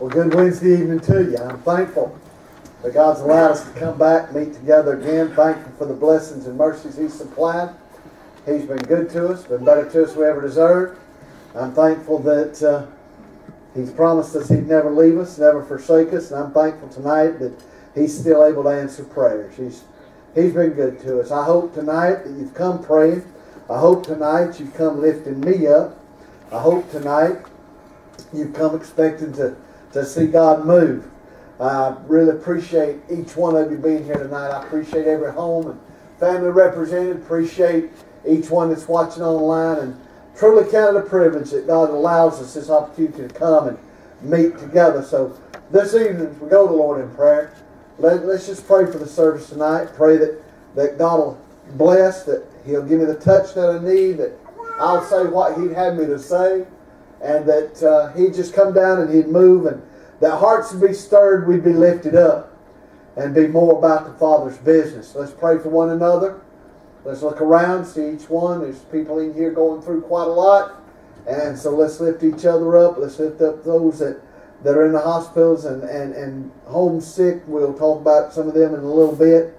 Well, good Wednesday evening to you. I'm thankful that God's allowed us to come back, meet together again. Thankful for the blessings and mercies He's supplied. He's been good to us, been better to us we ever deserved. I'm thankful that uh, He's promised us He'd never leave us, never forsake us, and I'm thankful tonight that He's still able to answer prayers. He's He's been good to us. I hope tonight that you've come praying. I hope tonight you've come lifting me up. I hope tonight you've come expecting to, to see God move. I really appreciate each one of you being here tonight. I appreciate every home and family represented. Appreciate each one that's watching online and truly count it a privilege that God allows us this opportunity to come and meet together. So this evening we go to the Lord in prayer. Let, us just pray for the service tonight. Pray that, that God will bless, that He'll give me the touch that I need, that I'll say what He'd have me to say, and that uh, He'd just come down and He'd move, and that hearts would be stirred, we'd be lifted up, and be more about the Father's business. Let's pray for one another. Let's look around, see each one. There's people in here going through quite a lot. And so let's lift each other up. Let's lift up those that, that are in the hospitals and, and, and homesick. We'll talk about some of them in a little bit.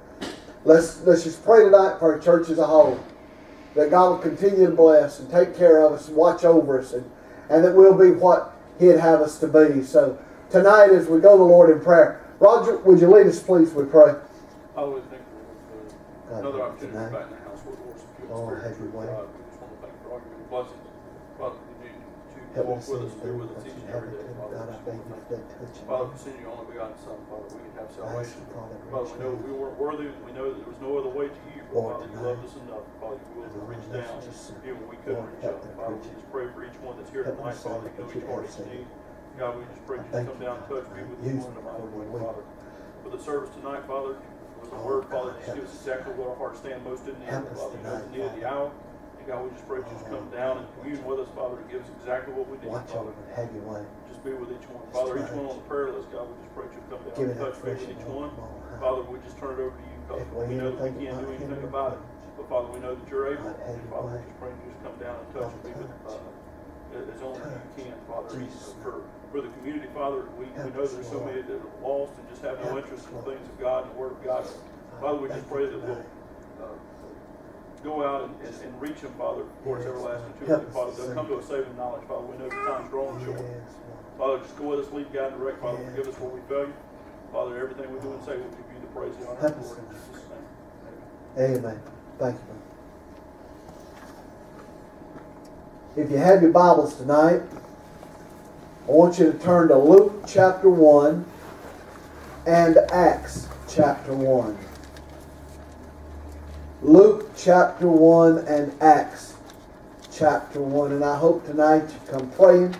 Let's, let's just pray tonight for our church as a whole. That God will continue to bless and take care of us and watch over us and, and that we'll be what He'd have us to be. So tonight as we go to the Lord in prayer, Roger, would you lead us please, we pray. I always think for another opportunity to back in the house with the Lord's Lord, have your way. God, we just want to thank you for all your blessings. Father, continue to Help us with in the each and every day. Father, God, I thank you for that touch. you. Father, send your only begotten Son, Father, we can have salvation. you, Father, Father, we know we weren't worthy. We know that there was no other way to you. But Lord, Father, you tonight. loved us enough. Father, you willed to reach down just, even when we couldn't reach up. Father, we just pray for each one that's here tonight, Father. You know you each heart need. God, we just pray you come down and touch me with one in me the mighty for your way, will. Father. For the service tonight, Father, with the Oh, word, Father, just give us exactly what our hearts stand most in need Father. You know the tonight, need of the hour. God, we just pray you just come down and commune with us, Father, to give us exactly what we need, Watch Father. over and have your way. Just be with each one. Father, each one on the prayer list, God, we just pray you come down Give and touch with each one. Father, we just turn it over to you because we know that we can't do anything about it. But Father, we know that you're able. And Father, we just pray you just come down and touch and be with touch. uh, as only you can, Father. Jesus. For, for the community, Father, we, we know there's so many that are lost and just have no interest in the things of God and the Word of God. Father, we just pray that we'll go out and, and, and reach them, Father, for its Yes, everlasting truth. us Father, they'll come to a saving knowledge, Father. We know the time's growing short. Yes. Father, just go with us, lead, guide, and direct. Father, Yes. forgive us where we fail you. Father, everything we do and say, we'll give you the praise, the honor, and glory. In. Jesus' name. Amen. Amen. Thank you. Father. If you have your Bibles tonight, I want you to turn to Luke chapter 1 and Acts chapter 1. Luke chapter 1 and Acts chapter 1. And I hope tonight you come praying.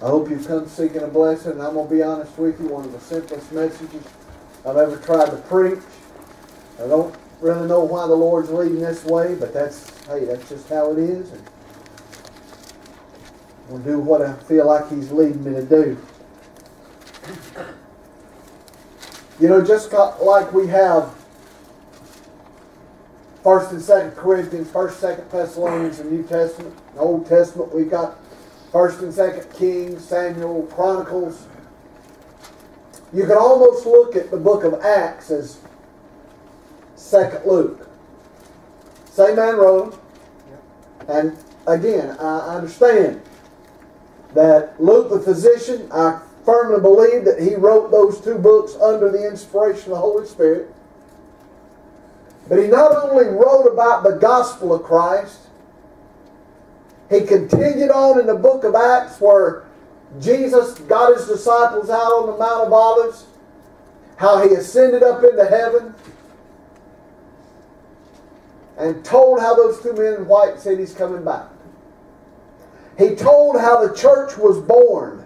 I hope you've come seeking a blessing. And I'm going to be honest with you, one of the simplest messages I've ever tried to preach. I don't really know why the Lord's leading this way, but that's, hey, that's just how it is. And I'll do what I feel like He's leading me to do. You know, just like we have First and Second Corinthians, First, and Second Thessalonians, the New Testament, the Old Testament. We've got First and Second Kings, Samuel, Chronicles. You can almost look at the book of Acts as Second Luke. Same man wrote them. And again, I understand that Luke, the physician, I firmly believe that he wrote those two books under the inspiration of the Holy Spirit. But he not only wrote about the gospel of Christ, he continued on in the book of Acts where Jesus got his disciples out on the Mount of Olives, how he ascended up into heaven, and told how those two men in white said he's coming back. He told how the church was born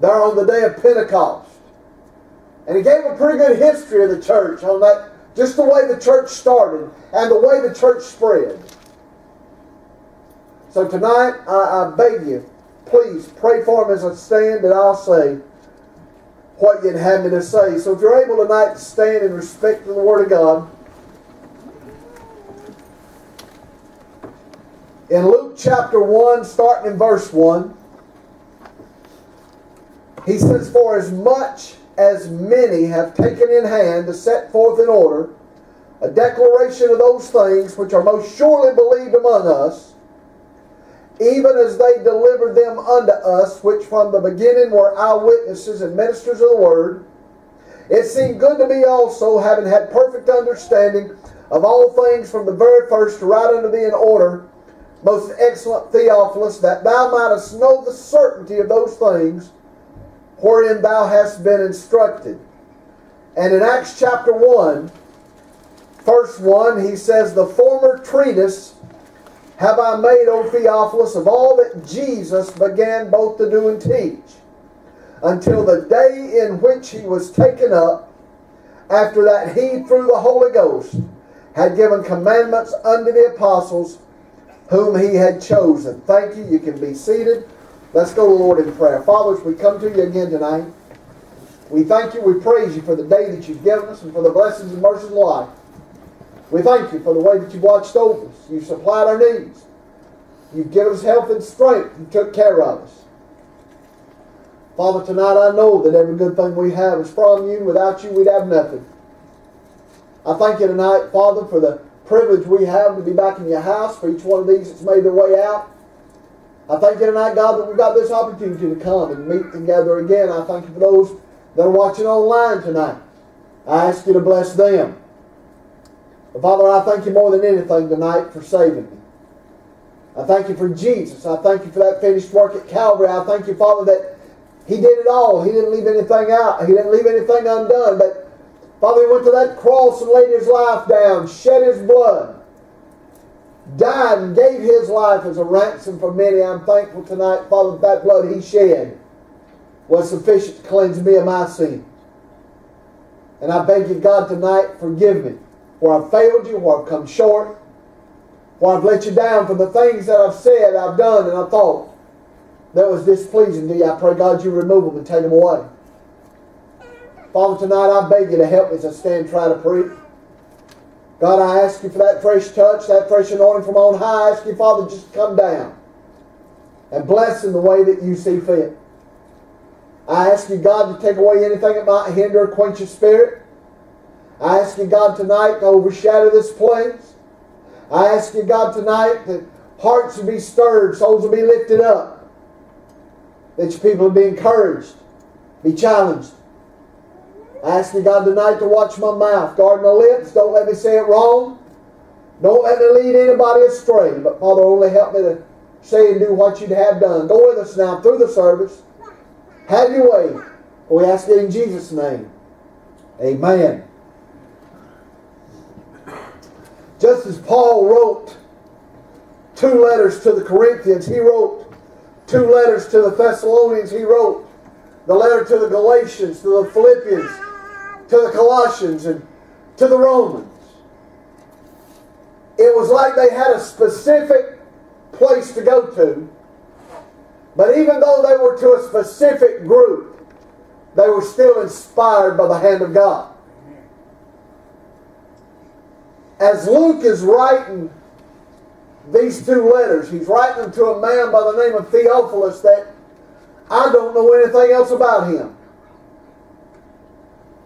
there on the day of Pentecost. And he gave a pretty good history of the church on that, just the way the church started and the way the church spread. So tonight, I, I beg you, please pray for him as I stand, and I'll say what you'd have me to say. So if you're able tonight to stand in respect to the Word of God, in Luke chapter 1, starting in verse 1, He says, For as much as many have taken in hand to set forth in order a declaration of those things which are most surely believed among us, even as they delivered them unto us, which from the beginning were eyewitnesses and ministers of the word, it seemed good to me also, having had perfect understanding of all things from the very first, to write unto thee in order, most excellent Theophilus, that thou mightest know the certainty of those things wherein thou hast been instructed. And in Acts chapter 1, verse 1, he says, The former treatise have I made, O Theophilus, of all that Jesus began both to do and teach, until the day in which he was taken up, after that he, through the Holy Ghost, had given commandments unto the apostles whom he had chosen. Thank you. You can be seated. Let's go to the Lord in prayer. Fathers, we come to you again tonight. We thank you, we praise you for the day that you've given us and for the blessings and mercies of life. We thank you for the way that you've watched over us. You've supplied our needs. You've given us health and strength. You took care of us. Father, tonight I know that every good thing we have is from you. Without you, we'd have nothing. I thank you tonight, Father, for the privilege we have to be back in your house, for each one of these that's made their way out. I thank you tonight, God, that we've got this opportunity to come and meet together again. I thank you for those that are watching online tonight. I ask you to bless them. Father, I thank you more than anything tonight for saving me. I thank you for Jesus. I thank you for that finished work at Calvary. I thank you, Father, that He did it all. He didn't leave anything out. He didn't leave anything undone. But Father, He went to that cross and laid His life down, shed His blood, died and gave His life as a ransom for many. I'm thankful tonight, Father, that that blood He shed was sufficient to cleanse me of my sin. And I beg you, God, tonight, forgive me where I've failed you, where I've come short, where I've let you down for the things that I've said, I've done, and I thought that was displeasing to you. I pray, God, you remove them and take them away. Father, tonight I beg you to help me as I stand try to preach. God, I ask you for that fresh touch, that fresh anointing from on high. I ask you, Father, just come down and bless in the way that you see fit. I ask you, God, to take away anything that might hinder or quench your spirit. I ask you, God, tonight to overshadow this place. I ask you, God, tonight that hearts will be stirred, souls will be lifted up, that your people will be encouraged, be challenged. I ask you, God, tonight to watch my mouth, guard my lips, don't let me say it wrong. Don't let me lead anybody astray, but Father, only help me to say and do what you'd have done. Go with us now through the service. Have your way. We ask it in Jesus' name. Amen. Just as Paul wrote two letters to the Corinthians, he wrote two letters to the Thessalonians, he wrote the letter to the Galatians, to the Philippians, to the Colossians, and to the Romans. It was like they had a specific place to go to, but even though they were to a specific group, they were still inspired by the hand of God. As Luke is writing these two letters, he's writing them to a man by the name of Theophilus that I don't know anything else about him.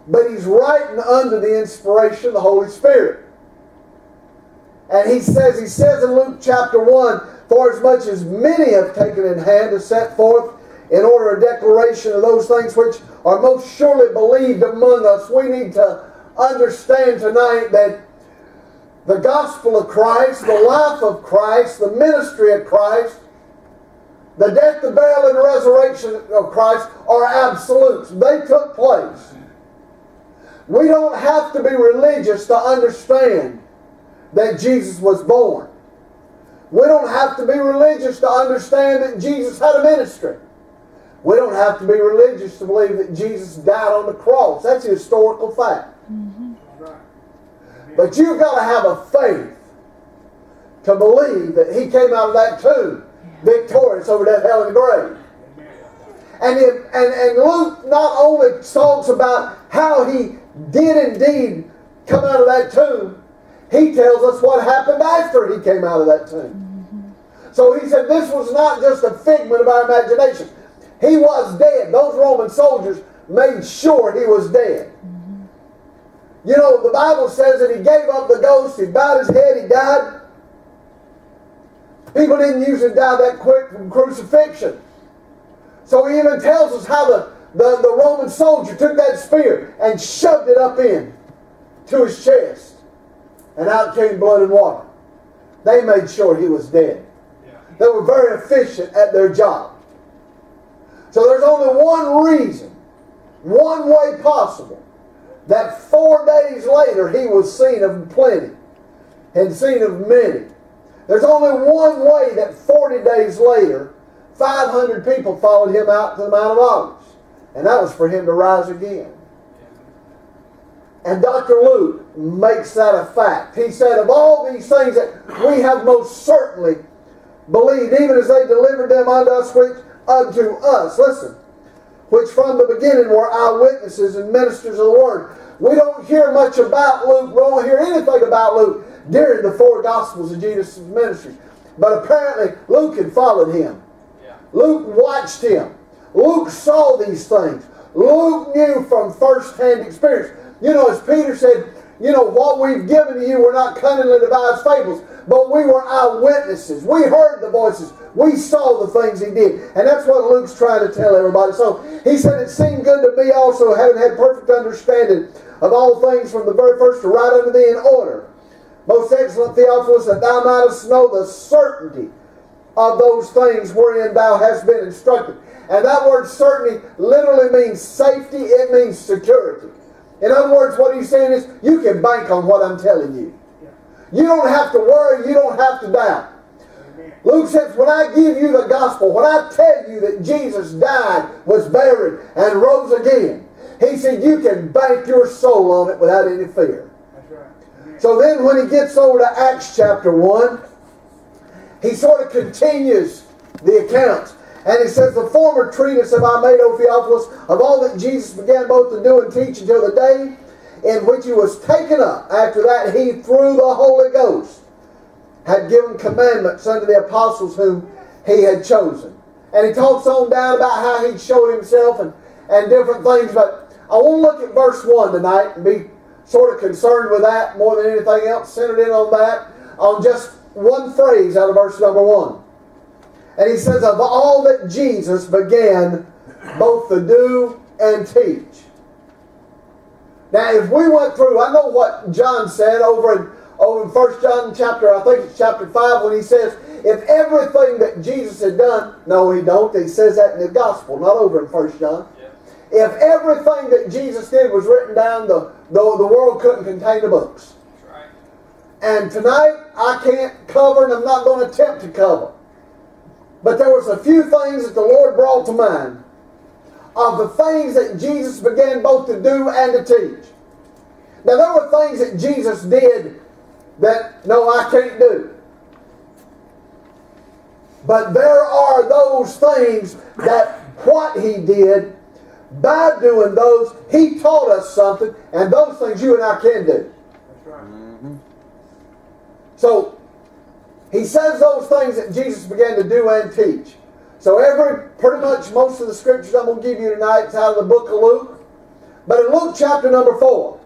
But he's writing under the inspiration of the Holy Spirit. And he says, he says in Luke chapter 1, for as much as many have taken in hand to set forth in order a declaration of those things which are most surely believed among us, we need to understand tonight that the gospel of Christ, the life of Christ, the ministry of Christ, the death, the burial, and resurrection of Christ are absolutes. They took place. We don't have to be religious to understand that Jesus was born. We don't have to be religious to understand that Jesus had a ministry. We don't have to be religious to believe that Jesus died on the cross. That's a historical fact. Mm-hmm. But you've got to have a faith to believe that he came out of that tomb victorious over that hell and the grave. And, it, and, and Luke not only talks about how he did indeed come out of that tomb, he tells us what happened after he came out of that tomb. So he said this was not just a figment of our imagination. He was dead. Those Roman soldiers made sure he was dead. You know, the Bible says that he gave up the ghost, he bowed his head, he died. People didn't usually die that quick from crucifixion. So he even tells us how the, the, the Roman soldier took that spear and shoved it up in to his chest. And out came blood and water. They made sure he was dead. They were very efficient at their job. So there's only one reason, one way possible, that four days later he was seen of plenty and seen of many. There's only one way that 40 days later, 500 people followed him out to the Mount of Olives. And that was for him to rise again. And Dr. Luke makes that a fact. He said, of all these things that we have most certainly believed, even as they delivered them unto us, which unto us, listen, which from the beginning were eyewitnesses and ministers of the word. We don't hear much about Luke. We don't hear anything about Luke during the four Gospels of Jesus' ministry. But apparently, Luke had followed him. Yeah. Luke watched him. Luke saw these things. Luke knew from first-hand experience. You know, as Peter said, you know, what we've given to you, we're not cunningly devised fables, but we were eyewitnesses. We heard the voices. We saw the things he did. And that's what Luke's trying to tell everybody. So he said, It seemed good to me also, having had perfect understanding of all things from the very first to write unto thee in order most excellent Theophilus, that thou mightest know the certainty of those things wherein thou hast been instructed. And that word certainty literally means safety, it means security. In other words, what he's saying is, you can bank on what I'm telling you. You don't have to worry, you don't have to doubt. Luke says, when I give you the gospel, when I tell you that Jesus died, was buried, and rose again, he said, you can bank your soul on it without any fear. So then when he gets over to Acts chapter 1, he sort of continues the accounts. And he says, The former treatise have I made, O Theophilus, of all that Jesus began both to do and teach until the day in which he was taken up. After that, he, through the Holy Ghost, had given commandments unto the apostles whom he had chosen. And he talks on down about how he showed himself and, and different things. But I want to look at verse 1 tonight and be sort of concerned with that more than anything else, centered in on that, on just one phrase out of verse number one. And he says, Of all that Jesus began both to do and teach. Now, if we went through, I know what John said over in over in 1 John chapter, I think it's chapter 5, when he says, if everything that Jesus had done, no, he don't. He says that in the gospel, not over in 1 John. If everything that Jesus did was written down, the, the, the world couldn't contain the books. Right. And tonight, I can't cover, and I'm not going to attempt to cover. But there was a few things that the Lord brought to mind of the things that Jesus began both to do and to teach. Now, there were things that Jesus did that, no, I can't do. But there are those things that what he did by doing those, He taught us something, and those things you and I can do. That's right. Mm-hmm. So, He says those things that Jesus began to do and teach. So every, pretty much most of the scriptures I'm going to give you tonight is out of the book of Luke. But in Luke chapter number 4,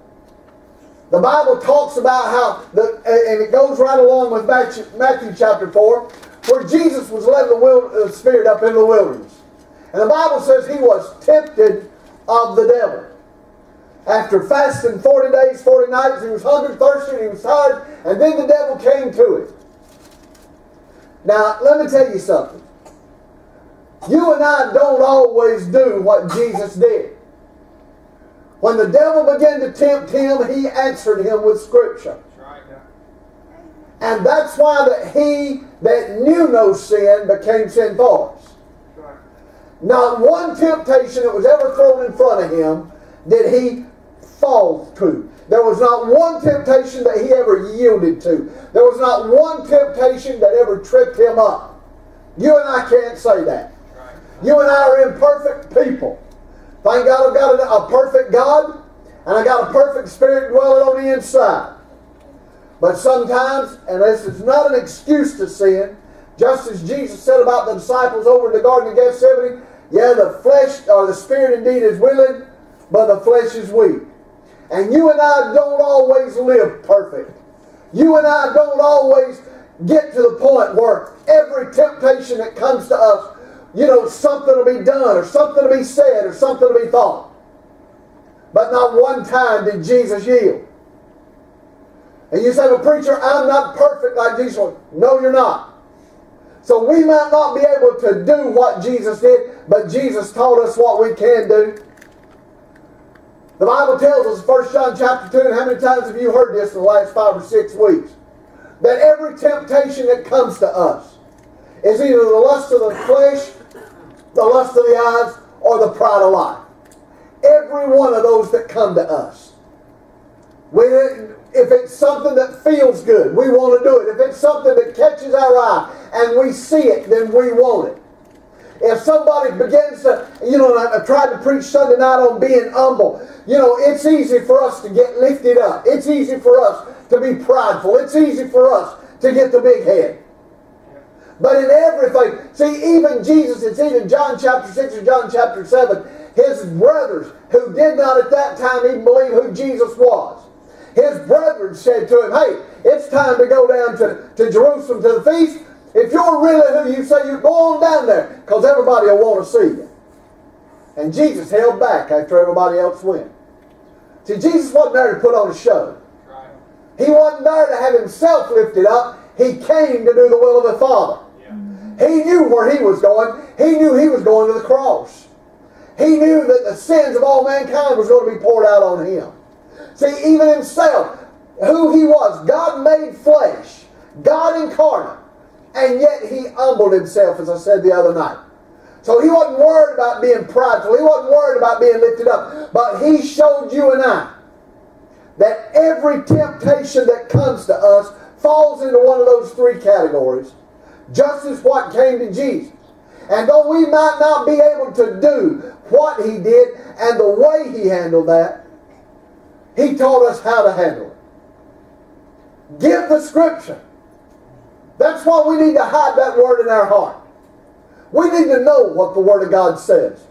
the Bible talks about how, the, and it goes right along with Matthew, Matthew chapter 4, where Jesus was led the, the Spirit up in the wilderness. And the Bible says he was tempted of the devil. After fasting 40 days, 40 nights, he was hungry, thirsty, he was tired, and then the devil came to him. Now, let me tell you something. You and I don't always do what Jesus did. When the devil began to tempt him, he answered him with Scripture. And that's why that he that knew no sin became sin for us. Not one temptation that was ever thrown in front of him did he fall to. There was not one temptation that he ever yielded to. There was not one temptation that ever tripped him up. You and I can't say that. You and I are imperfect people. Thank God I've got a, perfect God and I got a perfect spirit dwelling on the inside. But sometimes, and this is not an excuse to sin, just as Jesus said about the disciples over in the Garden of Gethsemane, Yeah, the flesh or the spirit indeed is willing, but the flesh is weak. And you and I don't always live perfect. You and I don't always get to the point where every temptation that comes to us, you know, something will be done or something will be said or something will be thought. But not one time did Jesus yield. And you say, well, preacher, I'm not perfect like Jesus. No, you're not. So we might not be able to do what Jesus did, but Jesus taught us what we can do. The Bible tells us, 1 John chapter 2, and how many times have you heard this in the last five or six weeks? That every temptation that comes to us is either the lust of the flesh, the lust of the eyes, or the pride of life. Every one of those that come to us. When if it's something that feels good, we want to do it. If it's something that catches our eye and we see it, then we want it. If somebody begins to, you know, I, tried to preach Sunday night on being humble. You know, it's easy for us to get lifted up. It's easy for us to be prideful. It's easy for us to get the big head. But in everything, see, even Jesus, it's even John chapter 6 or John chapter 7, his brothers who did not at that time even believe who Jesus was his brethren said to him, Hey, it's time to go down to, to Jerusalem to the feast. If you're really who you say you're, go on down there, because everybody will want to see you. And Jesus held back after everybody else went. See, Jesus wasn't there to put on a show. He wasn't there to have himself lifted up. He came to do the will of the Father. He knew where he was going. He knew he was going to the cross. He knew that the sins of all mankind was going to be poured out on him. See, even himself, who he was, God made flesh, God incarnate, and yet he humbled himself, as I said the other night. So he wasn't worried about being prideful. He wasn't worried about being lifted up. But he showed you and I that every temptation that comes to us falls into one of those three categories, just as what came to Jesus. And though we might not be able to do what he did and the way he handled that, he taught us how to handle it. Give the scripture. That's why we need to hide that word in our heart. We need to know what the Word of God says.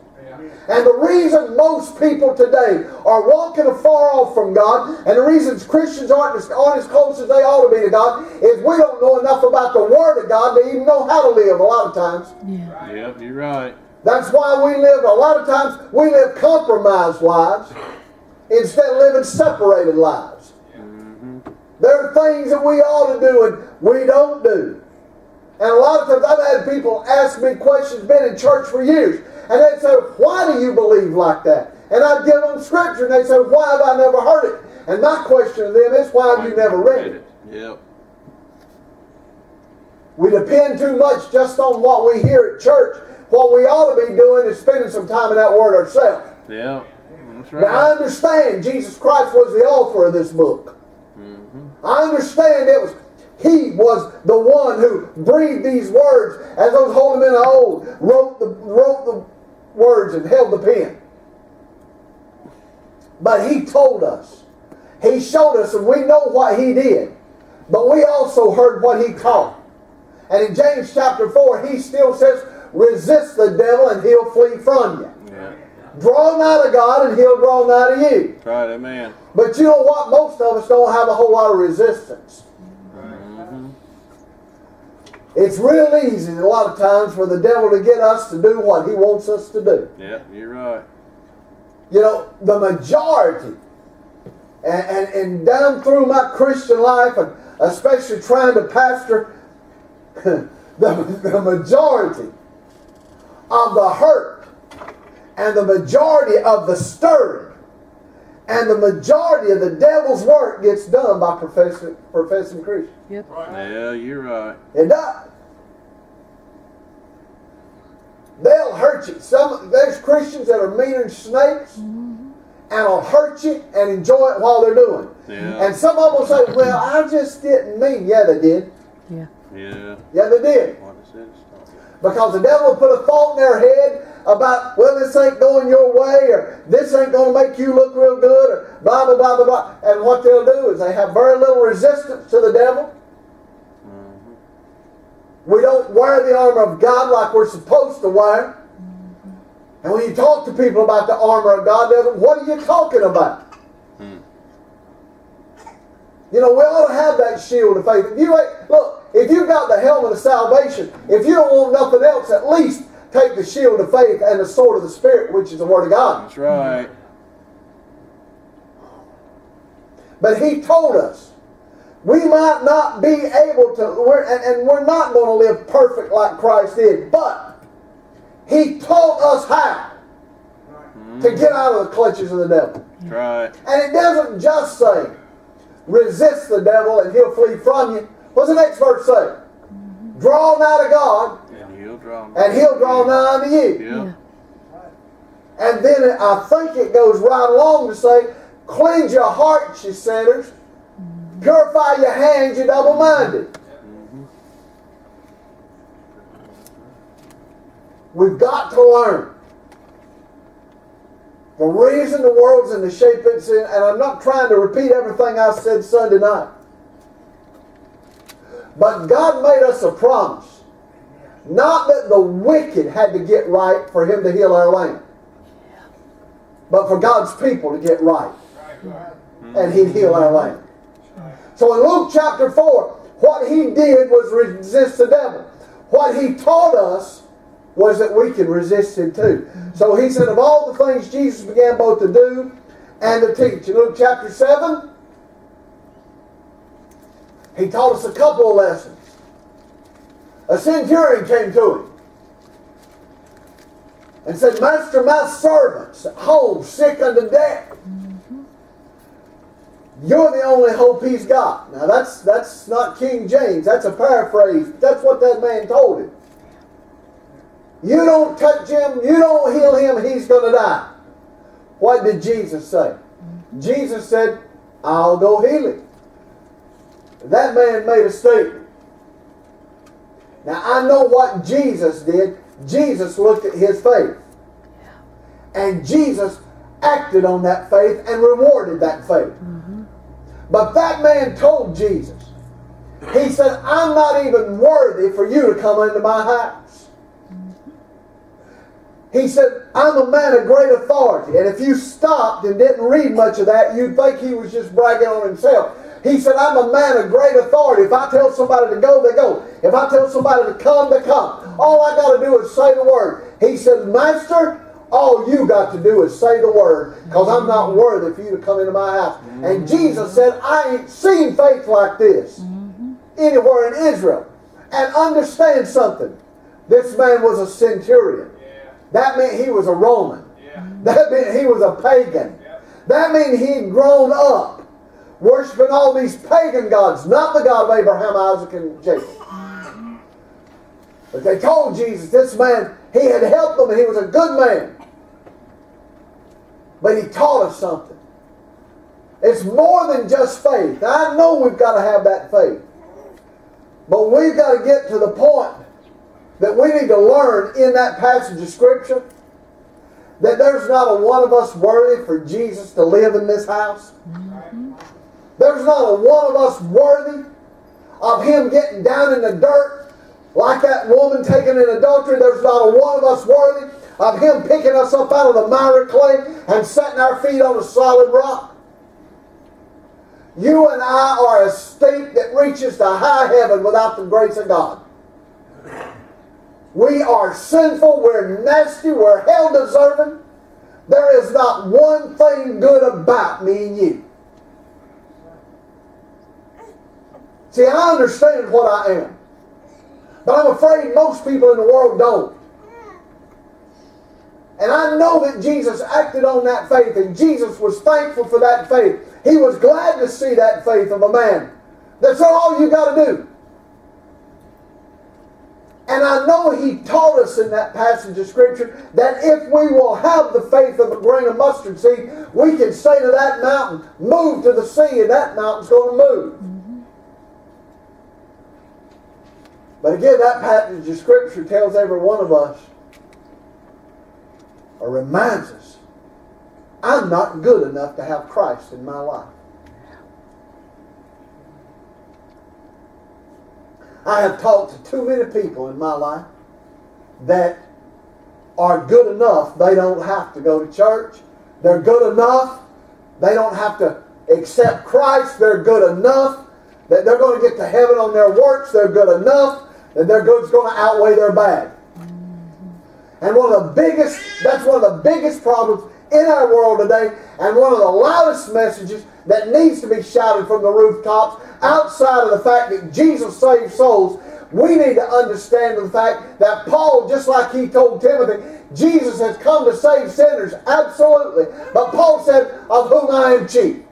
And the reason most people today are walking afar off from God, and the reasons Christians aren't as, aren't as close as they ought to be to God, is we don't know enough about the Word of God to even know how to live a lot of times. Yeah. Yep, you're right. That's why we live, a lot of times, we live compromised lives instead of living separated lives. There are things that we ought to do and we don't do. And a lot of times I've had people ask me questions, been in church for years, and they'd say, Why do you believe like that? And I'd give them scripture, and they'd say, Why have I never heard it? And my question to them is, Why have you never read it? Yep. We depend too much just on what we hear at church. What we ought to be doing is spending some time in that Word ourselves. Yeah. That's Right. Now I understand Jesus Christ was the author of this book. Mm-hmm. I understand it was he was the one who breathed these words as those holy men of old wrote the wrote the words and held the pen. But he told us. He showed us and we know what he did. But we also heard what he taught. And in James chapter 4, he still says, resist the devil and he'll flee from you. Draw nigh to God and He'll draw nigh to you. Right, amen. But you know what? Most of us don't have a whole lot of resistance. It's real easy a lot of times for the devil to get us to do what he wants us to do. Yeah, you're right. You know, the majority, and, and, and down through my Christian life, and especially trying to pastor, the, the majority of the hurt and the majority of the stirring and the majority of the devil's work gets done by professing, professing Christians. Yep. Yeah, you're right. It does. They'll hurt you. Some there's Christians that are meaner than snakes, mm-hmm. and will hurt you and enjoy it while they're doing. Yeah. And some of them will say, "Well, I just didn't mean." Yeah, they did. Yeah. Yeah. Yeah, they did. Because the devil will put a thought in their head about, well, this ain't going your way, or this ain't going to make you look real good, or blah, blah, blah, blah, blah. And what they'll do is they have very little resistance to the devil. Mm-hmm. We don't wear the armor of God like we're supposed to wear. And when you talk to people about the armor of God, they're, what are you talking about? Hmm. You know, we ought to have that shield of faith. If you ain't, look, if you've got the helmet of salvation, if you don't want nothing else, at least take the shield of faith and the sword of the Spirit, which is the Word of God. That's right. But He told us we might not be able to, we're, and, and we're not going to live perfect like Christ did, but He taught us how mm-hmm. to get out of the clutches of the devil. That's right. And it doesn't just say, resist the devil and he'll flee from you. What's the next verse say? Draw nigh to God And he'll draw. and he'll draw nigh unto you. Yeah. And then I think it goes right along to say, cleanse your hearts, you sinners. Purify your hands, you double-minded. We've got to learn. The reason the world's in the shape it's in, and I'm not trying to repeat everything I said Sunday night. But God made us a promise. Not that the wicked had to get right for Him to heal our land, but for God's people to get right. And He'd heal our land. So in Luke chapter 4, what He did was resist the devil. What He taught us was that we can resist Him too. So He said, of all the things Jesus began both to do and to teach. In Luke chapter 7, He taught us a couple of lessons. A centurion came to him and said, Master, my servant's at home, sick unto death. You're the only hope he's got. Now that's that's not King James. That's a paraphrase. That's what that man told him. You don't touch him, you don't heal him, he's going to die. What did Jesus say? Jesus said, I'll go heal him. That man made a statement. Now I know what Jesus did. Jesus looked at his faith. And Jesus acted on that faith and rewarded that faith. Mm-hmm. But that man told Jesus, he said, I'm not even worthy for you to come into my house. Mm-hmm. He said, I'm a man of great authority. And if you stopped and didn't read much of that, you'd think he was just bragging on himself. He said, I'm a man of great authority. If I tell somebody to go, they go. If I tell somebody to come, they come. All I got to do is say the word. He said, Master, all you got to do is say the word because I'm not worthy for you to come into my house. And Jesus said, I ain't seen faith like this anywhere in Israel. And understand something. This man was a centurion. That meant he was a Roman. That meant he was a pagan. That meant he'd grown up worshiping all these pagan gods, not the God of Abraham, Isaac, and Jacob. But they told Jesus this man, he had helped them and he was a good man. But he taught us something. It's more than just faith. I know we've got to have that faith. But we've got to get to the point that we need to learn in that passage of Scripture that there's not a one of us worthy for Jesus to live in this house. Mm-hmm. There's not a one of us worthy of Him getting down in the dirt like that woman taken in adultery. There's not a one of us worthy of Him picking us up out of the miry clay and setting our feet on a solid rock. You and I are a state that reaches to high heaven without the grace of God. We are sinful, we're nasty, we're hell deserving. There is not one thing good about me and you. See, I understand what I am. But I'm afraid most people in the world don't. And I know that Jesus acted on that faith, and Jesus was thankful for that faith. He was glad to see that faith of a man. That's all you got to do. And I know he taught us in that passage of Scripture that if we will have the faith of a grain of mustard seed, we can say to that mountain, move to the sea, and that mountain's going to move. But again, that passage of Scripture tells every one of us, or reminds us, I'm not good enough to have Christ in my life. I have talked to too many people in my life that are good enough, they don't have to go to church. They're good enough, they don't have to accept Christ. They're good enough that they're going to get to heaven on their works. They're good enough that their good's going to outweigh their bad. And one of the biggest, that's one of the biggest problems in our world today, and one of the loudest messages that needs to be shouted from the rooftops, outside of the fact that Jesus saved souls, we need to understand the fact that Paul, just like he told Timothy, Jesus has come to save sinners, absolutely. But Paul said, of whom I am chief.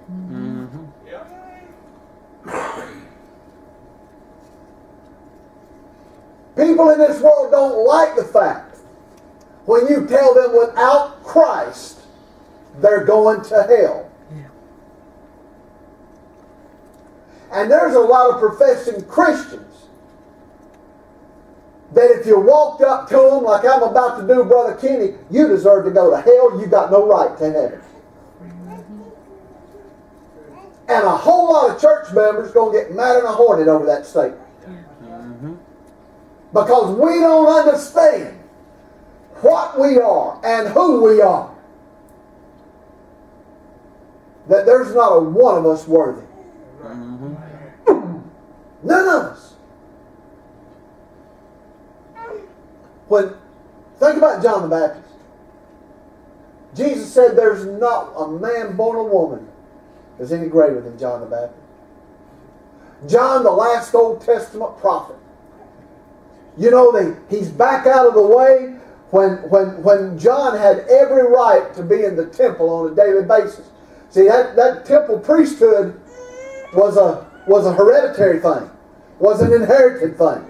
People in this world don't like the fact when you tell them without Christ, they're going to hell. And there's a lot of professing Christians that if you walked up to them like I'm about to do, Brother Kenny, you deserve to go to hell. You got no right to heaven. Mm-hmm. And a whole lot of church members going to get mad and a hornet over that statement. Because we don't understand what we are and who we are. That there's not a one of us worthy. Mm-hmm. None of us. When think about John the Baptist. Jesus said there's not a man born of woman that's any greater than John the Baptist. John, the last Old Testament prophet. You know, they, he's back out of the way when, when, when John had every right to be in the temple on a daily basis. See, that, that temple priesthood was a, was a hereditary thing, was an inherited thing.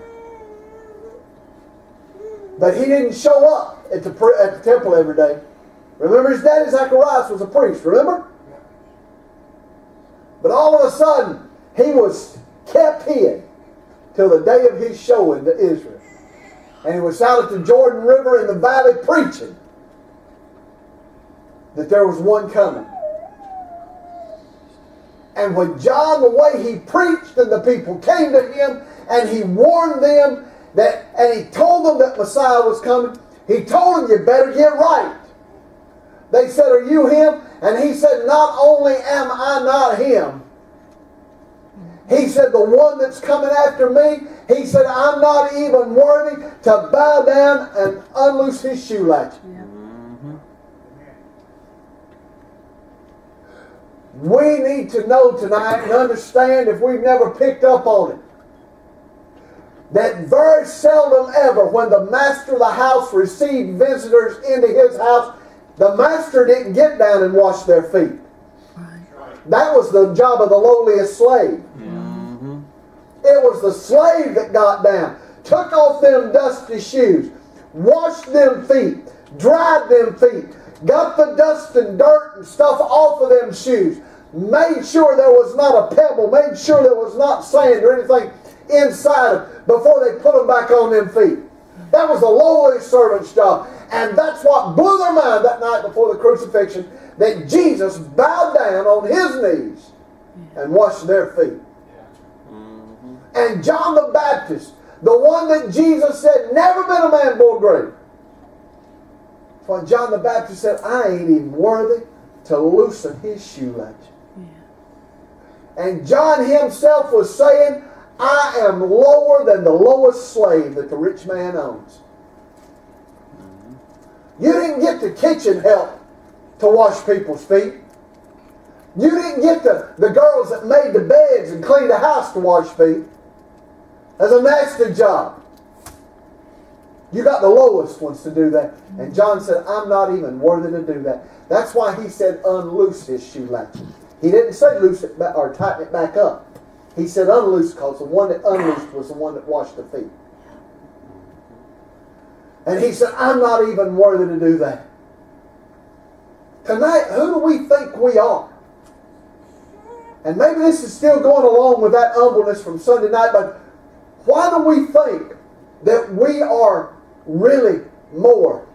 But he didn't show up at the, at the temple every day. Remember, his daddy Zacharias was a priest, remember? But all of a sudden, he was kept hid till the day of his showing to Israel. And he was out at the Jordan River in the valley preaching that there was one coming. And when John, the way he preached, and the people came to him, and he warned them that, and he told them that Messiah was coming, he told them, You better get right. They said, Are you him? And he said, Not only am I not him, he said, The one that's coming after me, he said, I'm not even worthy to bow down and unloose his shoelace. Yeah. We need to know tonight and understand if we've never picked up on it that very seldom ever when the master of the house received visitors into his house, the master didn't get down and wash their feet. That was the job of the lowliest slave. Mm-hmm. It was the slave that got down, took off them dusty shoes, washed them feet, dried them feet, got the dust and dirt and stuff off of them shoes, made sure there was not a pebble, made sure there was not sand or anything inside them before they put them back on them feet. That was the lowliest servant's job. And that's what blew their mind that night before the crucifixion that Jesus bowed down on his knees and washed their feet. And John the Baptist, the one that Jesus said, never been a man born great. When John the Baptist said, I ain't even worthy to loosen his shoelace. And John himself was saying, I am lower than the lowest slave that the rich man owns. Mm-hmm. You didn't get the kitchen help to wash people's feet. You didn't get the, the girls that made the beds and cleaned the house to wash feet. As a nasty job. You got the lowest ones to do that. And John said, I'm not even worthy to do that. That's why he said unloose his shoe shoelace. He didn't say loose it back, or tighten it back up. He said unloose because the one that unloosed was the one that washed the feet. And he said, I'm not even worthy to do that. Tonight, who do we think we are? And maybe this is still going along with that humbleness from Sunday night, but why do we think that we are really more?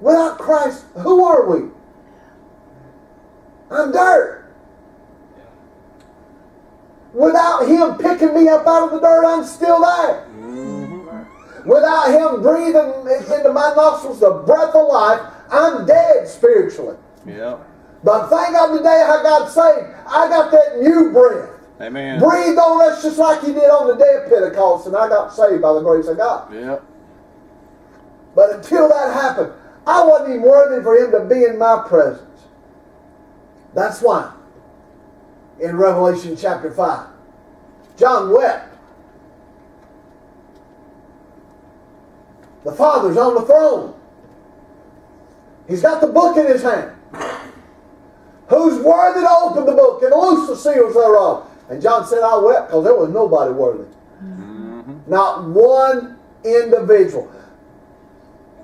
Without Christ, who are we? I'm dirt. Without Him picking me up out of the dirt, I'm still there. Without Him breathing into my nostrils the breath of life, I'm dead spiritually. Yeah. But thank God today I got saved. I got that new breath. Amen. Breathed on us just like He did on the day of Pentecost, and I got saved by the grace of God. Yeah. But until that happened, I wasn't even worthy for Him to be in my presence. That's why in Revelation chapter 5, John wept. The Father's on the throne. He's got the book in his hand. Who's worthy to open the book and loose the seals thereof? And John said, I wept because there was nobody worthy. Not one individual.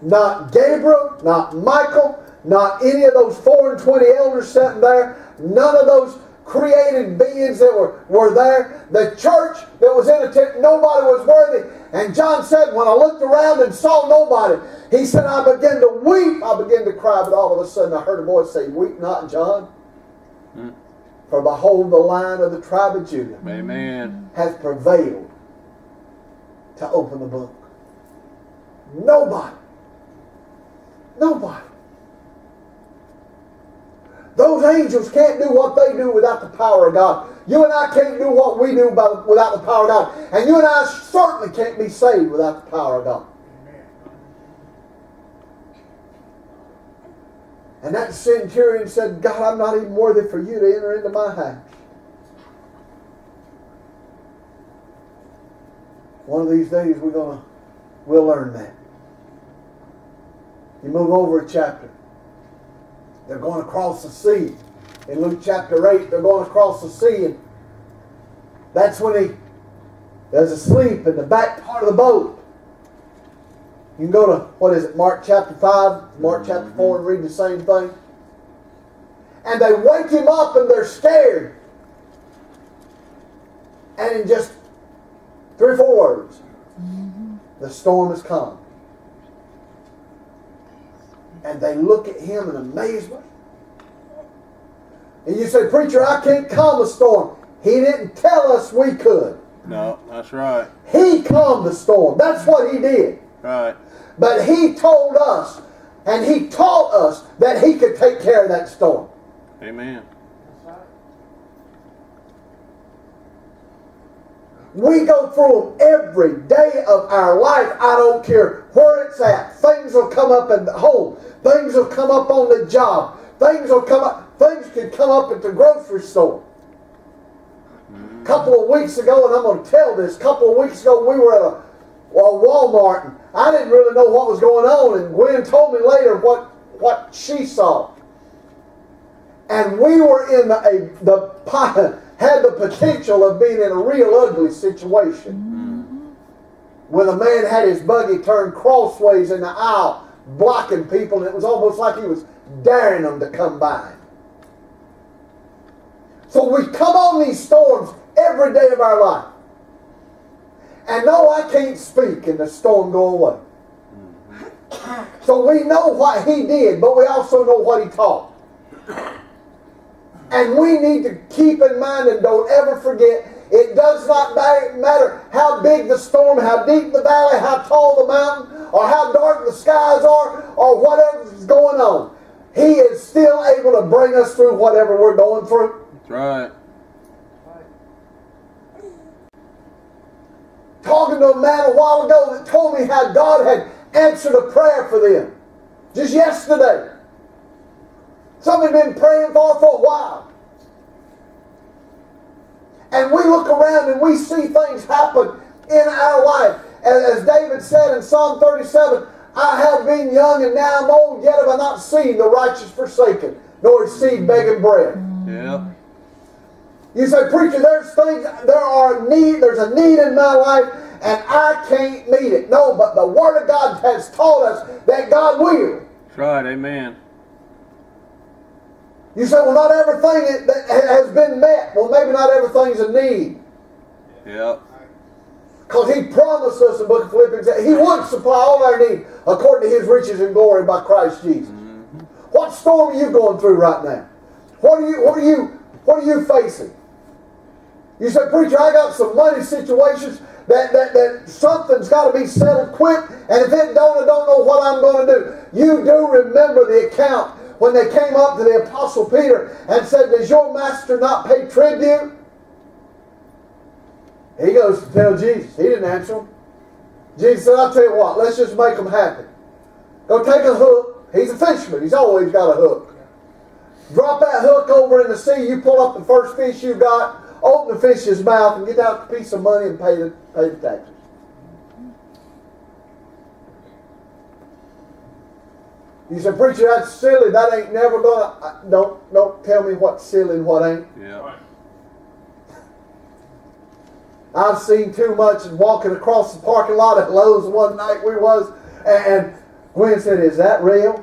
Not Gabriel, not Michael, not any of those four and twenty elders sitting there. None of those created beings that were, were there. The church that was in the tent, nobody was worthy. And John said, when I looked around and saw nobody, he said, I began to weep. I began to cry, but all of a sudden I heard a voice say, Weep not, John. Hmm. For behold, the lion of the tribe of Judah Amen. has prevailed to open the book. Nobody. Nobody. Those angels can't do what they do without the power of God. You and I can't do what we do by, without the power of God. And you and I certainly can't be saved without the power of God. And that centurion said, God, I'm not even worthy for you to enter into my house. One of these days we're gonna we'll learn that. You move over a chapter. They're going across the sea. In Luke chapter 8, they're going across the sea, and that's when he is asleep in the back part of the boat. You can go to, what is it, Mark chapter 5, Mark mm-hmm. chapter 4, and read the same thing. And they wake him up and they're scared. And in just three or four words, mm-hmm. the storm has come. And they look at him in amazement. And you say, Preacher, I can't calm a storm. He didn't tell us we could. No, that's right. He calmed the storm. That's what he did. Right. But he told us and he taught us that he could take care of that storm. Amen. We go through them every day of our life. I don't care where it's at. Things will come up at home. Things will come up on the job. Things will come up. Things could come up at the grocery store. A couple of weeks ago, and I'm going to tell this. A couple of weeks ago, we were at a, well, Walmart, and I didn't really know what was going on. And Gwen told me later what what she saw. And we were in the, a, the had the potential of being in a real ugly situation. When a man had his buggy turned crossways in the aisle, blocking people, and it was almost like he was daring them to come by. So we come on these storms every day of our life. And no, I can't speak and the storm go away. So we know what he did, but we also know what he taught. And we need to keep in mind and don't ever forget it does not matter how big the storm, how deep the valley, how tall the mountain, or how dark the skies are, or whatever's going on. He is still able to bring us through whatever we're going through. That's right. Talking to a man a while ago that told me how God had answered a prayer for them just yesterday. Something been praying for for a while. And we look around and we see things happen in our life. As David said in Psalm 37, I have been young and now I'm old, yet have I not seen the righteous forsaken, nor his seed begging bread. Yeah. You say, preacher, there's things, there are need, there's a need in my life, and I can't meet it. No, but the Word of God has taught us that God will. That's right. Amen. You say, well, not everything that has been met. Well, maybe not everything's a need. Yep. Because he promised us in the book of Philippians that he would supply all our need according to his riches and glory by Christ Jesus. Mm-hmm. What storm are you going through right now? What are you what are you what are you facing? You say, preacher, I got some money situations that that, that, something's got to be settled quick, and if it don't, I don't know what I'm going to do. You do remember the account when they came up to the Apostle Peter and said, Does your master not pay tribute? He goes to tell Jesus. He didn't answer him. Jesus said, I'll tell you what, let's just make them happy. Go take a hook. He's a fisherman. He's always got a hook. Drop that hook over in the sea. You pull up the first fish you got, open the fish's mouth, and get out a piece of money and pay the, pay the taxes. You said, preacher, that's silly. That ain't never gonna. Don't don't tell me what's silly and what ain't. Yeah. I've seen too much and walking across the parking lot at Lowe's one night we was, and Gwen said, "Is that real?"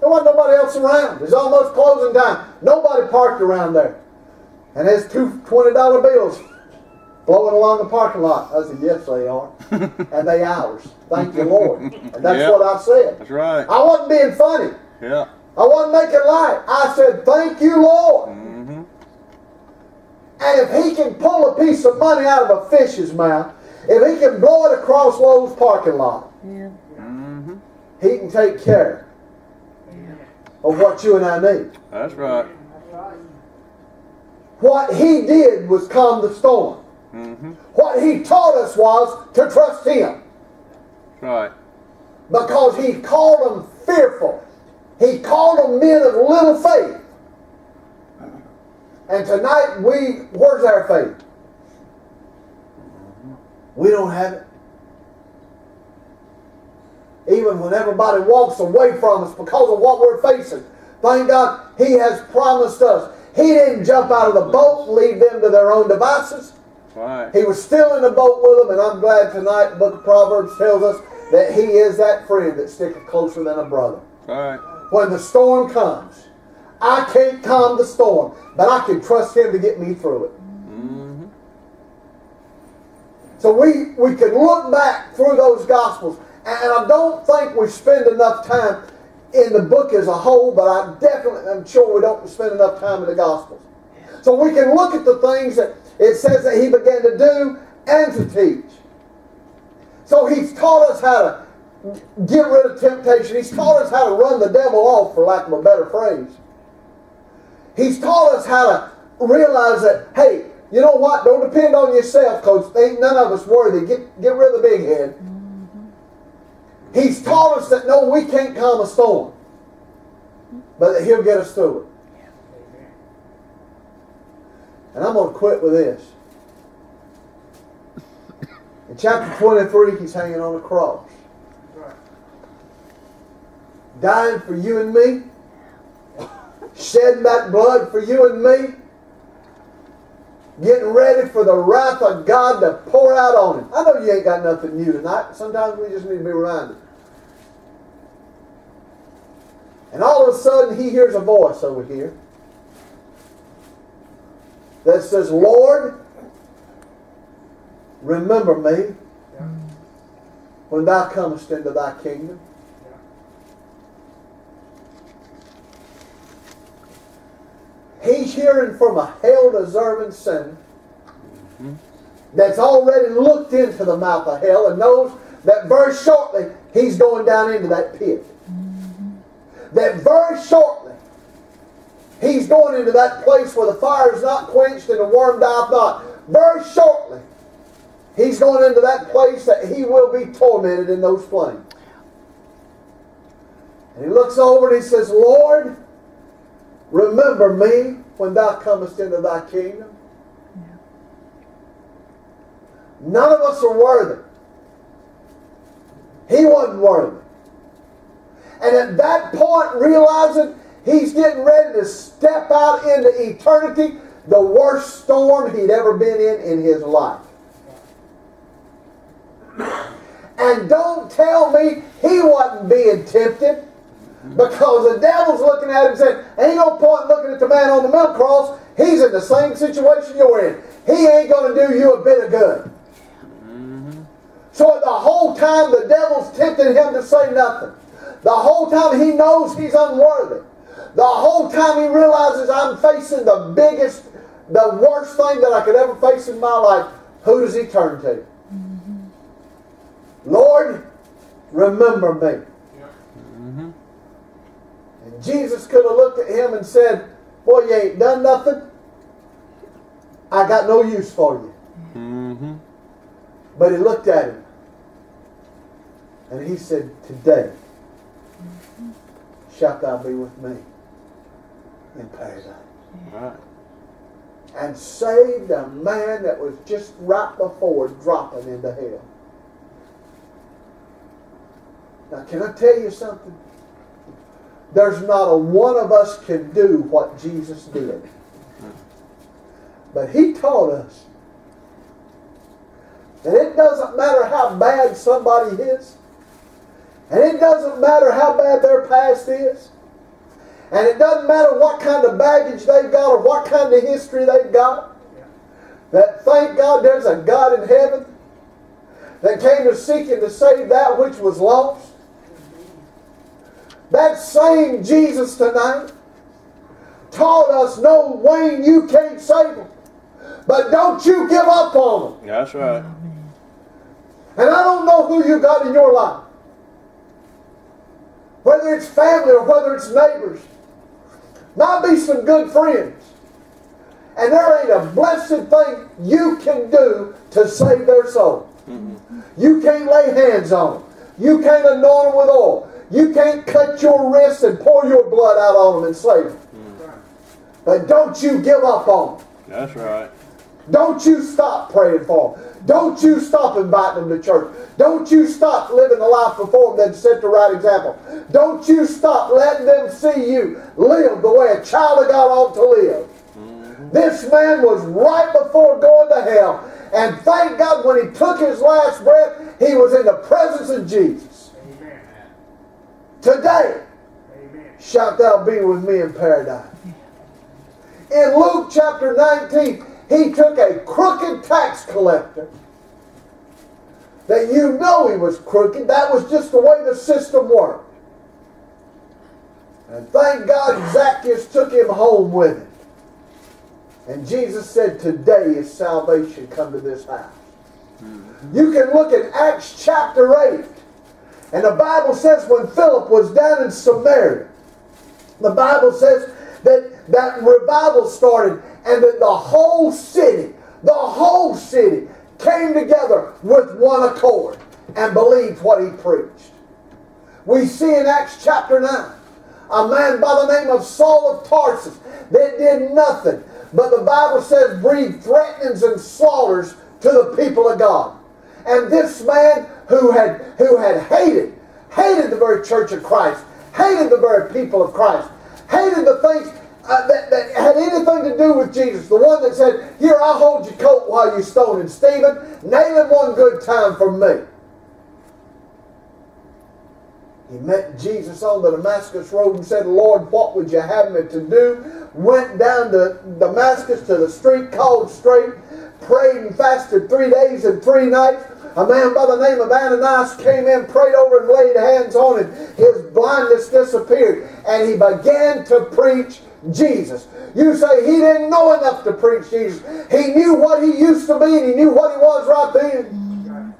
There wasn't nobody else around. It was almost closing time. Nobody parked around there, and there's two twenty dollar bills blowing along the parking lot. I said, "Yes, they are, and they ours. Thank you, Lord." And that's Yep. what I said. That's right. I wasn't being funny. Yeah. I wasn't making light. I said, "Thank you, Lord." Mm-hmm. And if he can pull a piece of money out of a fish's mouth, if he can blow it across Lowe's parking lot, yeah. Mm-hmm. he can take care of what you and I need. That's right. What he did was calm the storm. Mm-hmm. What he taught us was to trust him right. because he called them fearful. He called them men of little faith. And tonight we, where's our faith? We don't have it. Even when everybody walks away from us because of what we're facing. Thank God He has promised us. He didn't jump out of the boat, leave them to their own devices. Right. He was still in the boat with them, and I'm glad tonight the book of Proverbs tells us that he is that friend that sticketh closer than a brother. Right. When the storm comes, I can't calm the storm, but I can trust him to get me through it. Mm-hmm. So we, we can look back through those Gospels, and I don't think we spend enough time in the book as a whole, but I definitely am sure we don't spend enough time in the Gospels. So we can look at the things that it says that he began to do and to teach. So he's taught us how to get rid of temptation. He's taught us how to run the devil off, for lack of a better phrase. He's taught us how to realize that, hey, you know what? Don't depend on yourself, because ain't none of us worthy. Get, get rid of the big head. He's taught us that no, we can't calm a storm, but that He'll get us through it. And I'm going to quit with this. In chapter 23, He's hanging on a cross, dying for you and me, shedding that blood for you and me, getting ready for the wrath of God to pour out on him. I know you ain't got nothing new tonight. Sometimes we just need to be reminded. And all of a sudden, he hears a voice over here that says, Lord, remember me when thou comest into thy kingdom. He's hearing from a hell deserving sinner that's already looked into the mouth of hell and knows that very shortly he's going down into that pit. That very shortly he's going into that place where the fire is not quenched and the worm dieth not. Very shortly he's going into that place that he will be tormented in those flames. And he looks over and he says, Lord, remember me when thou comest into thy kingdom. None of us are worthy. He wasn't worthy. And at that point, realizing he's getting ready to step out into eternity, the worst storm he'd ever been in in his life. And don't tell me he wasn't being tempted because the devil's looking at him and saying, Ain't no point looking at the man on the milk cross. He's in the same situation you're in. He ain't going to do you a bit of good. Mm-hmm. So the whole time the devil's tempting him to say nothing. The whole time he knows he's unworthy. The whole time he realizes I'm facing the biggest, the worst thing that I could ever face in my life. Who does he turn to? Lord, remember me. Mm-hmm. And Jesus could have looked at him and said, Boy, you ain't done nothing. I got no use for you. Mm-hmm. But he looked at him and he said, Today shalt thou be with me in paradise. Right. And saved a man that was just right before dropping into hell. Now, can I tell you something? There's not a one of us can do what Jesus did. But he taught us that it doesn't matter how bad somebody is, and it doesn't matter how bad their past is, and it doesn't matter what kind of baggage they've got or what kind of history they've got, that thank God there's a God in heaven that came to seek and to save that which was lost. That same Jesus tonight taught us, no, Wayne, you can't save them. But don't you give up on them. That's right. And I don't know who you got in your life. Whether it's family or whether it's neighbors. Might be some good friends. And there ain't a blessed thing you can do to save their soul. Mm-hmm. You can't lay hands on them. You can't anoint them with oil. You can't cut your wrists and pour your blood out on them and save them. Mm. But don't you give up on them. That's right. Don't you stop praying for them. Don't you stop inviting them to church. Don't you stop living the life before them that set the right example. Don't you stop letting them see you live the way a child of God ought to live. This man was right before going to hell. And thank God when he took his last breath, he was in the presence of Jesus. Amen. Today Amen. shalt thou be with me in paradise. In Luke chapter 19, he took a crooked tax collector that you know he was crooked. That was just the way the system worked. And thank God Zacchaeus took him home with him. And Jesus said, Today is salvation come to this house. You can look at Acts chapter 8. And the Bible says when Philip was down in Samaria, the Bible says that that revival started and that the whole city, the whole city came together with one accord and believed what he preached. We see in Acts chapter 9 a man by the name of Saul of Tarsus that did nothing, but the Bible says breathed threatenings and slaughters to the people of God. And this man who had who had hated, hated the very church of Christ, hated the very people of Christ, hated the things uh, that, that had anything to do with Jesus. The one that said, Here, I'll hold your coat while you're stoning Stephen. Nail him one good time for me. He met Jesus on the Damascus Road and said, Lord, what would you have me to do? Went down to Damascus to the street called Straight, prayed and fasted three days and three nights. A man by the name of Ananias came in, prayed over and laid hands on him. His blindness disappeared, and he began to preach Jesus. You say he didn't know enough to preach Jesus. He knew what he used to be, and he knew what he was right then.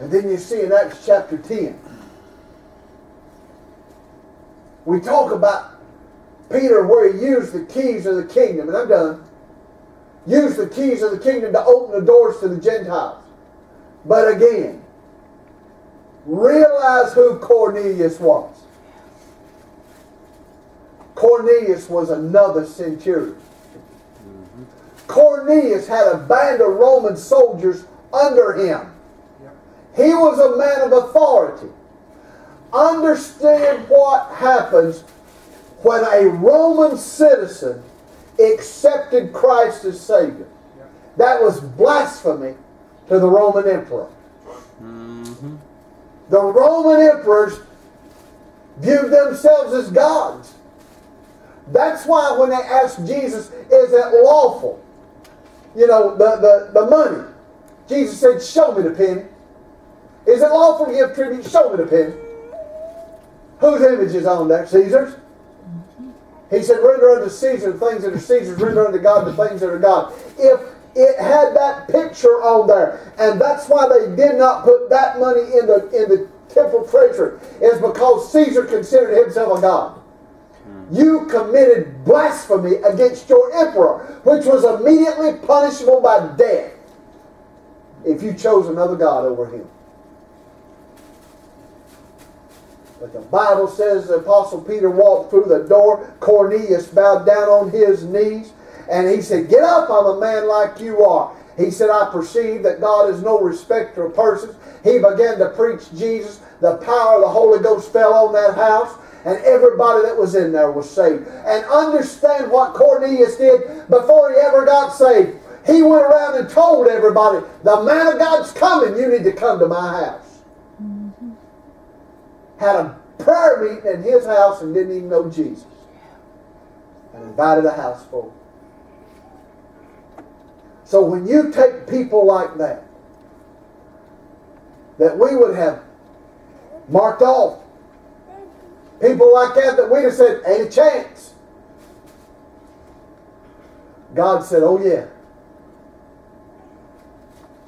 And then you see in Acts chapter 10, we talk about Peter where he used the keys of the kingdom, and I'm done. Used the keys of the kingdom to open the doors to the Gentiles. But again, realize who Cornelius was. Cornelius was another centurion. Cornelius had a band of Roman soldiers under him. He was a man of authority. Understand what happens when a Roman citizen accepted Christ as Savior. That was blasphemy to the Roman emperor. Mm-hmm. The Roman emperors viewed themselves as gods. That's why when they asked Jesus, is it lawful? You know, the, the, the money. Jesus said, show me the penny. Is it lawful to give tribute? Show me the penny. Whose image is on that? Caesar's. He said, render unto Caesar the things that are Caesar's, render unto God the things that are God. If it had that picture on there. And that's why they did not put that money in the in the temple treasury. Is because Caesar considered himself a god. You committed blasphemy against your emperor, which was immediately punishable by death if you chose another god over him. But the Bible says the Apostle Peter walked through the door. Cornelius bowed down on his knees. And he said, Get up, I'm a man like you are. He said, I perceive that God is no respecter of persons. He began to preach Jesus. The power of the Holy Ghost fell on that house, and everybody that was in there was saved. And understand what Cornelius did before he ever got saved. He went around and told everybody, The man of God's coming. You need to come to my house. Had a prayer meeting in his house and didn't even know Jesus. And invited a house full. So when you take people like that, that we would have marked off, people like that that we'd have said, ain't a chance. God said, oh yeah,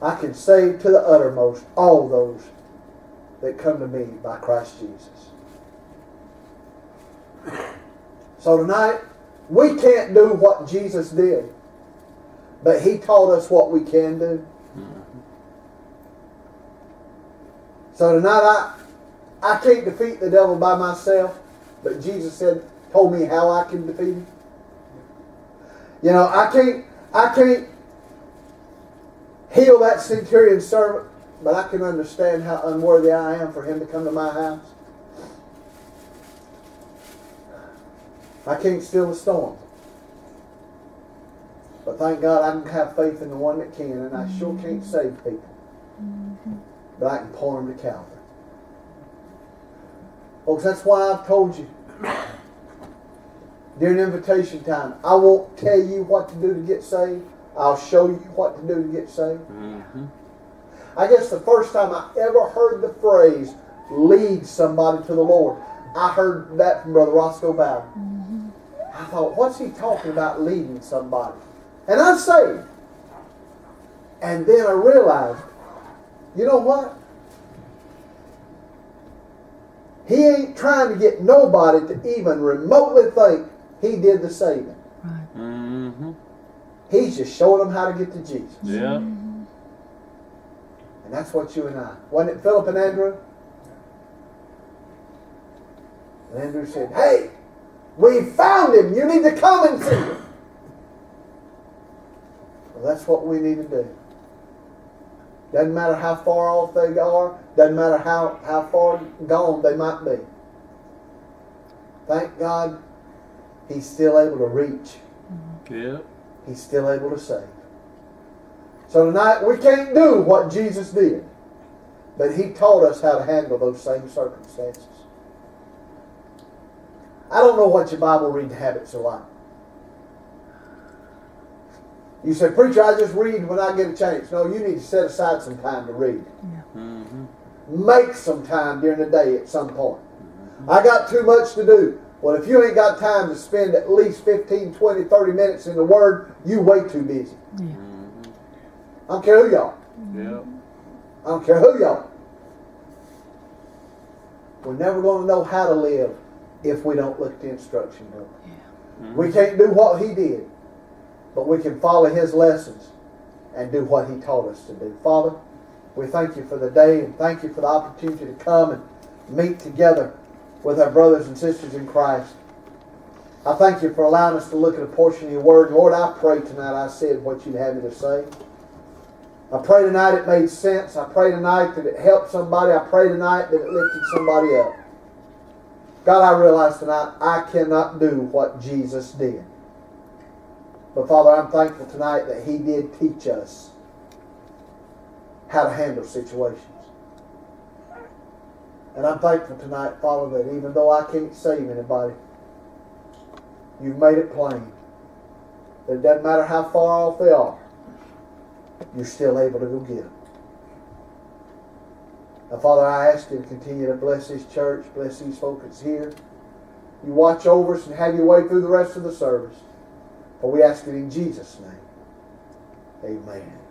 I can save to the uttermost all those that come to me by Christ Jesus. So tonight, we can't do what Jesus did. But he taught us what we can do. So tonight I I can't defeat the devil by myself, but Jesus said told me how I can defeat him. You know, I can't I can't heal that centurion servant, but I can understand how unworthy I am for him to come to my house. I can't steal a storm. But thank God I can have faith in the one that can, and I sure mm-hmm. can't save people. Mm-hmm. But I can pour them to Calvary. Folks, that's why I've told you during invitation time, I won't tell you what to do to get saved. I'll show you what to do to get saved. Mm-hmm. I guess the first time I ever heard the phrase lead somebody to the Lord, I heard that from Brother Roscoe Bowden. Mm-hmm. I thought, what's he talking about leading somebody? And I saved. And then I realized, you know what? He ain't trying to get nobody to even remotely think he did the saving. Right. Mm-hmm. He's just showing them how to get to Jesus. Yeah. And that's what you and I. Wasn't it Philip and Andrew? And Andrew said, Hey, we found him. You need to come and see him. That's what we need to do. Doesn't matter how far off they are, doesn't matter how, how far gone they might be. Thank God he's still able to reach. Yeah. He's still able to save. So tonight we can't do what Jesus did, but he taught us how to handle those same circumstances. I don't know what your Bible reading habits are like. You say, Preacher, I just read when I get a chance. No, you need to set aside some time to read. Mm-hmm. Make some time during the day at some point. I got too much to do. Well, if you ain't got time to spend at least 15, 20, 30 minutes in the Word, you way too busy. Mm-hmm. I don't care who y'all. Yeah. I don't care who y'all. We're never going to know how to live if we don't look at the instruction book. We can't do what he did, but we can follow his lessons and do what he taught us to do. Father, we thank you for the day and thank you for the opportunity to come and meet together with our brothers and sisters in Christ. I thank you for allowing us to look at a portion of your word. Lord, I pray tonight I said what you'd have me to say. I pray tonight it made sense. I pray tonight that it helped somebody. I pray tonight that it lifted somebody up. God, I realize tonight I cannot do what Jesus did. But Father, I'm thankful tonight that He did teach us how to handle situations. And I'm thankful tonight, Father, that even though I can't save anybody, you've made it plain that it doesn't matter how far off they are, you're still able to go get them. Now, Father, I ask you to continue to bless this church, bless these folks here. You watch over us and have your way through the rest of the service. For we ask it in Jesus' name. Amen.